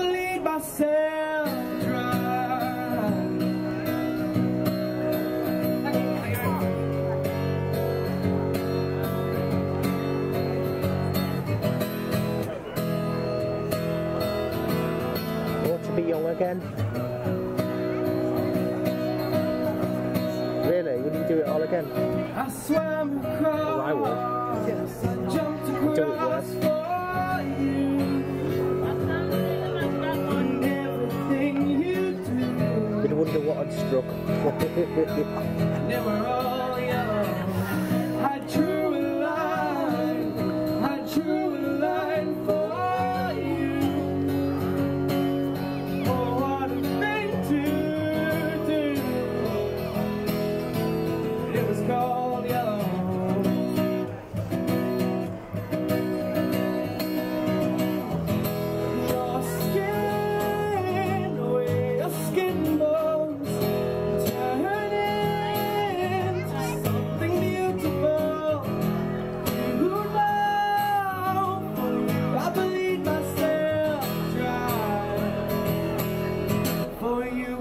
bleed myself dry. Want to be young again? Really? Would you do it all again? I swam across. I would. Yes. Jumped across for you. wonder what had struck.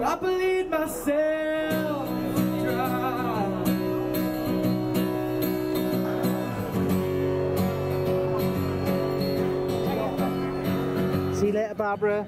I believe myself dry. See you later, Barbara.